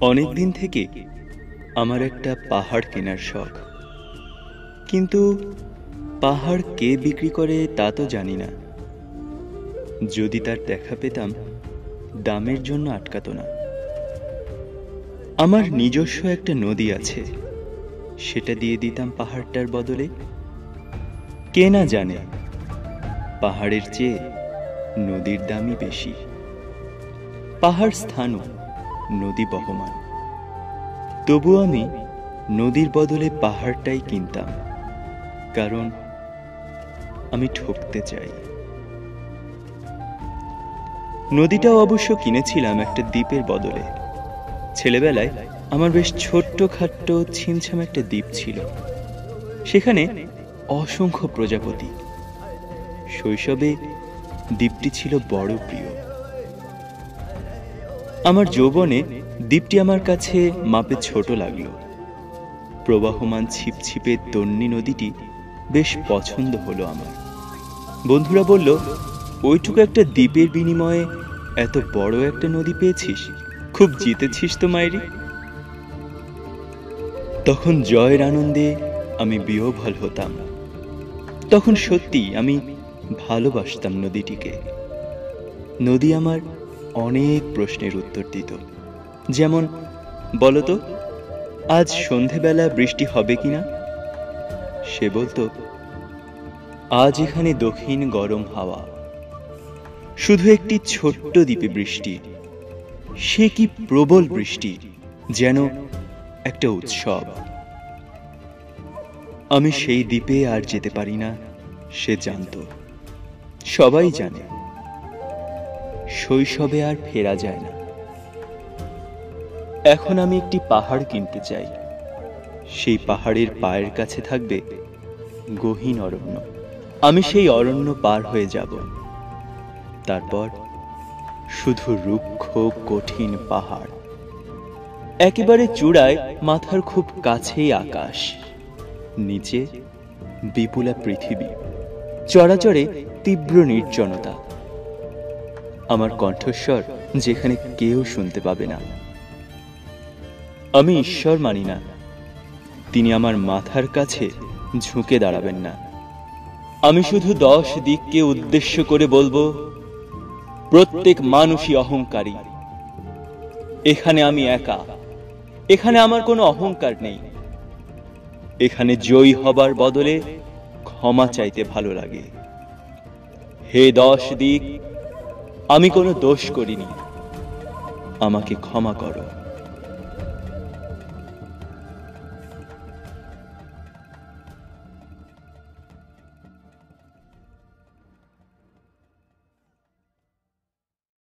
অনেক দিন থেকে আমার একটা পাহাড় কেনার শখ। কিন্তু পাহাড় কে বিক্রি করে তা তো জানি না। যদি তার দেখা পেতাম, দামের জন্য আটকাতো না। আমার নিজস্ব একটা নদী আছে। সেটা দিয়ে দিতাম পাহাড়টার বদলে। কে না জানে, পাহাড়ের চেয়ে নদীর দামই বেশি। পাহাড় স্থানও নদী বহমান। তবু আমি নদীর বদলে পাহাড়টাই কিনতাম, কারণ আমি ঠকতে চাই। নদীটাও অবশ্য কিনেছিলাম একটা দ্বীপের বদলে। ছেলেবেলায় আমার বেশ ছোট্ট খাট্ট ছিমছাম একটা দ্বীপ ছিল। সেখানে অসংখ্য প্রজাপতি। শৈশবে দ্বীপটি ছিল বড় প্রিয়। আমার যৌবনে দ্বীপটি আমার কাছে মাপে ছোট লাগল। প্রবাহমান ছিপছিপে তন্নি নদীটি বেশ পছন্দ হলো আমার। বন্ধুরা বলল, ওইটুকু একটা দ্বীপের বিনিময়ে এত বড় একটা নদী পেয়েছিস? খুব জিতেছিস তো মায়েরি তখন জয়ের আনন্দে আমি বিহ্বল হতাম। তখন সত্যি আমি ভালোবাসতাম নদীটিকে। নদী আমার অনেক প্রশ্নের উত্তর দিত। যেমন বলতো আজ সন্ধেবেলা বৃষ্টি হবে কিনা? সে বলতো, আজ এখানে দক্ষিণ গরম হাওয়া। শুধু একটি ছোট্ট দ্বীপে বৃষ্টি। সে কি প্রবল বৃষ্টি, যেন একটা উৎসব। আমি সেই দ্বীপে আর যেতে পারি না, সে জানত। সবাই জানে। শৈশবে আর ফেরা যায় না। এখন আমি একটি পাহাড় কিনতে চাই। সেই পাহাড়ের পায়ের কাছে থাকবে গহীন অরণ্য। আমি সেই অরণ্য পার হয়ে যাব। তারপর শুধু রুক্ষ, কঠিন পাহাড়। একেবারে চূড়ায় মাথার খুব কাছেই আকাশ। নিচে বিপুলা পৃথিবী। চরাচরে তীব্র নির্জনতা। আমার কণ্ঠস্বর যেখানে কেউ শুনতে পাবে না। আমি ঈশ্বর মানি না। তিনি আমার মাথার কাছে ঝুঁকে দাঁড়াবেন না। আমি শুধু দশ দিককে উদ্দেশ্য করে বলব, প্রত্যেক মানুষই অহংকারী। এখানে আমি একা। এখানে আমার কোনো অহংকার নেই। এখানে জয়ী হবার বদলে ক্ষমা চাইতে ভালো লাগে। হে দশ দিক আমি কোনো দোষ করিনি। আমাকে ক্ষমা করো।